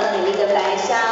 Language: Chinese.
美丽的白沙